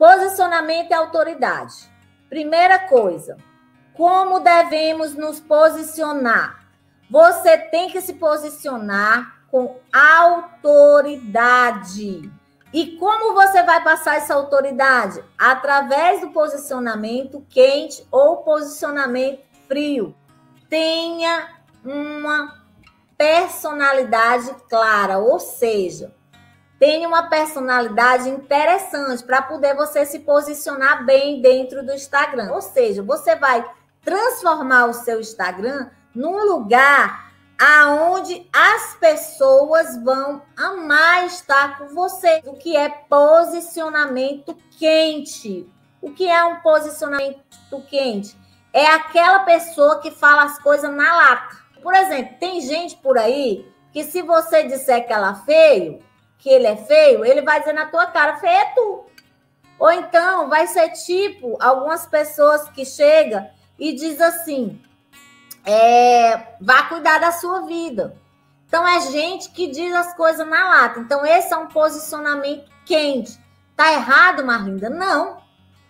Posicionamento e autoridade. Primeira coisa, como devemos nos posicionar? Você tem que se posicionar com autoridade. E como você vai passar essa autoridade? Através do posicionamento quente ou posicionamento frio. Tenha uma personalidade clara, ou seja, tenha uma personalidade interessante para poder você se posicionar bem dentro do Instagram. Ou seja, você vai transformar o seu Instagram num lugar aonde as pessoas vão amar estar com você. O que é posicionamento quente? O que é um posicionamento quente? É aquela pessoa que fala as coisas na lata. Por exemplo, tem gente por aí que se você disser que ela é feio, que ele é feio, ele vai dizer na tua cara, feio é tu. Ou então vai ser tipo algumas pessoas que chegam e diz assim: é, vá cuidar da sua vida. Então é gente que diz as coisas na lata. Então esse é um posicionamento quente. Tá errado, Marlinda? Não.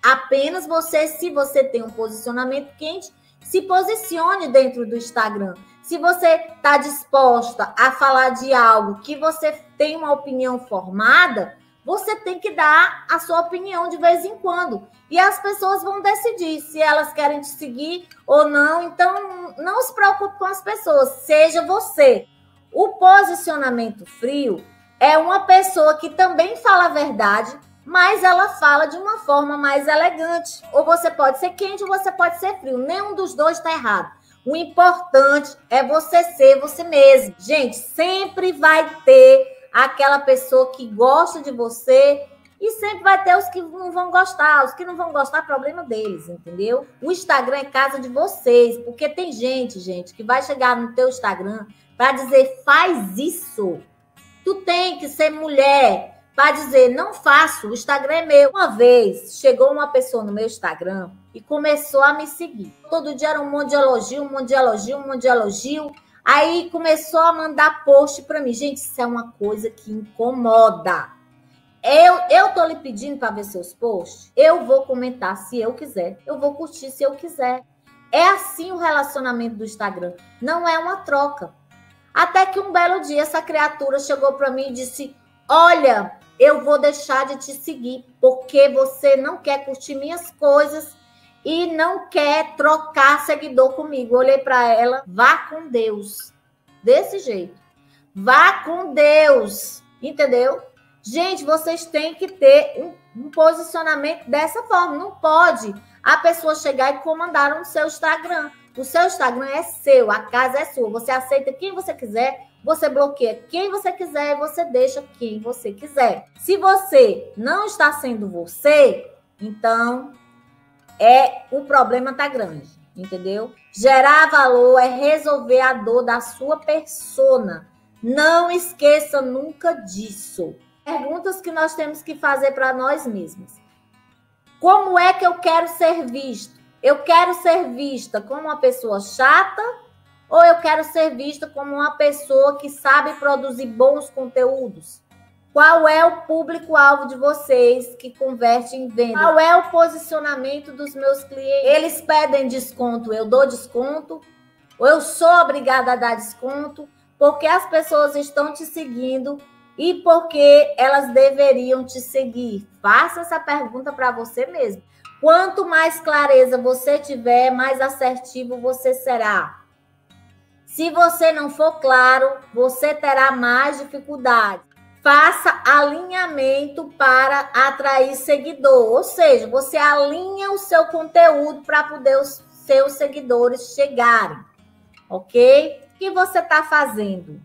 Apenas você, se você tem um posicionamento quente, se posicione dentro do Instagram. Se você está disposta a falar de algo que você tem uma opinião formada, você tem que dar a sua opinião de vez em quando. E as pessoas vão decidir se elas querem te seguir ou não. Então, não se preocupe com as pessoas, seja você. O posicionamento frio é uma pessoa que também fala a verdade, mas ela fala de uma forma mais elegante. Ou você pode ser quente ou você pode ser frio. Nenhum dos dois está errado. O importante é você ser você mesmo. Gente, sempre vai ter aquela pessoa que gosta de você e sempre vai ter os que não vão gostar, os que não vão gostar, problema deles, entendeu? O Instagram é casa de vocês, porque tem gente, gente, que vai chegar no teu Instagram para dizer faz isso. Tu tem que ser mulher para dizer não faço, o Instagram é meu. Uma vez chegou uma pessoa no meu Instagram e começou a me seguir. Todo dia era um monte de elogio, um monte de elogio, um monte de elogio. Aí começou a mandar post para mim. Gente, isso é uma coisa que incomoda. Eu, eu tô lhe pedindo para ver seus posts. Eu vou comentar se eu quiser. Eu vou curtir se eu quiser. É assim o relacionamento do Instagram. Não é uma troca. Até que um belo dia essa criatura chegou para mim e disse: Olha, eu vou deixar de te seguir porque você não quer curtir minhas coisas e não quer trocar seguidor comigo. olhei para ela, vá com Deus. Desse jeito. Vá com Deus. Entendeu? Gente, vocês têm que ter um, um posicionamento dessa forma. Não pode a pessoa chegar e comandar no seu Instagram. O seu Instagram é seu, a casa é sua. Você aceita quem você quiser, você bloqueia quem você quiser você deixa quem você quiser. Se você não está sendo você, então é o problema tá grande, entendeu? Gerar valor é resolver a dor da sua persona. Não esqueça nunca disso. Perguntas que nós temos que fazer para nós mesmos. Como é que eu quero ser visto? Eu quero ser vista como uma pessoa chata ou eu quero ser vista como uma pessoa que sabe produzir bons conteúdos? Qual é o público-alvo de vocês que converte em venda? Qual é o posicionamento dos meus clientes? Eles pedem desconto, eu dou desconto? Ou eu sou obrigada a dar desconto? Porque as pessoas estão te seguindo e porque elas deveriam te seguir? Faça essa pergunta para você mesmo. Quanto mais clareza você tiver, mais assertivo você será. Se você não for claro, você terá mais dificuldade faça alinhamento para atrair seguidor. Ou seja, você alinha o seu conteúdo para poder os seus seguidores chegarem. Ok? O que você está fazendo?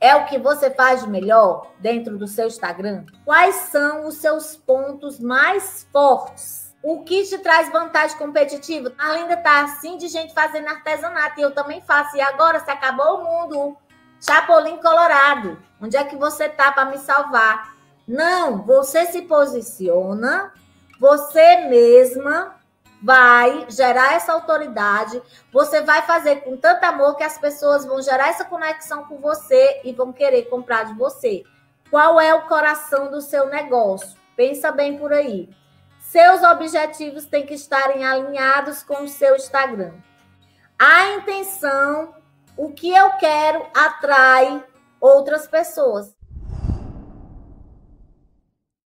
É o que você faz de melhor dentro do seu Instagram? Quais são os seus pontos mais fortes? O que te traz vantagem competitiva? A Linda tá assim de gente fazendo artesanato e eu também faço. E agora se acabou o mundo Chapolin Colorado, onde é que você tá para me salvar? Não, você se posiciona, você mesma vai gerar essa autoridade, você vai fazer com tanto amor que as pessoas vão gerar essa conexão com você e vão querer comprar de você. Qual é o coração do seu negócio? Pensa bem por aí. Seus objetivos têm que estarem alinhados com o seu Instagram. A intenção, o que eu quero, atrai outras pessoas.